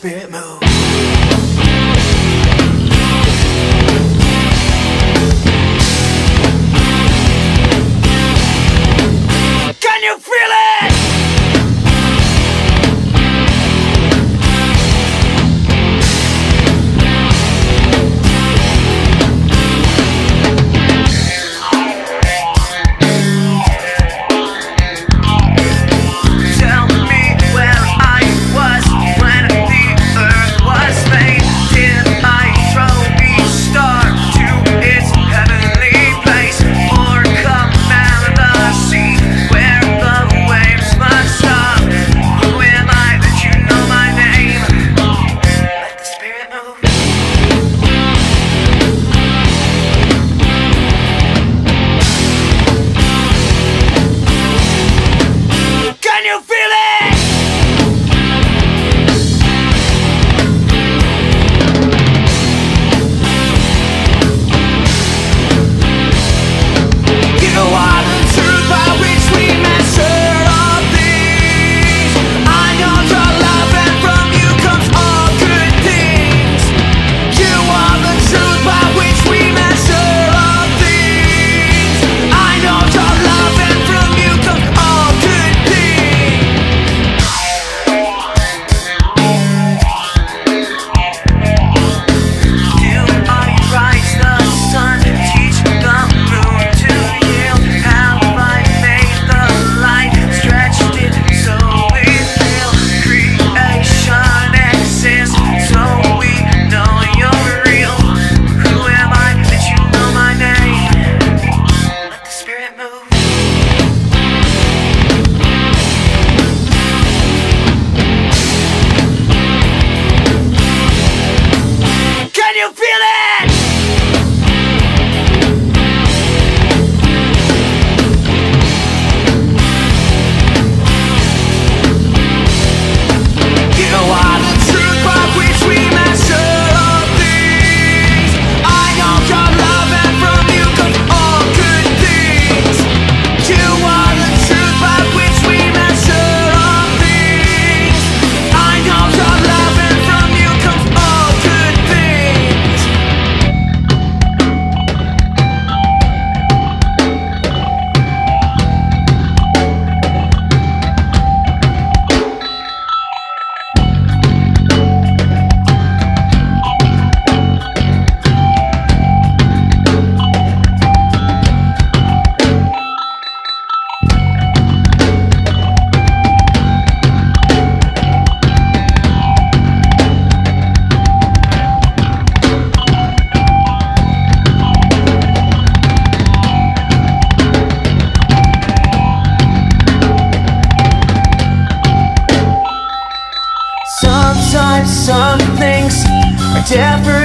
spirit move. Jeffrey.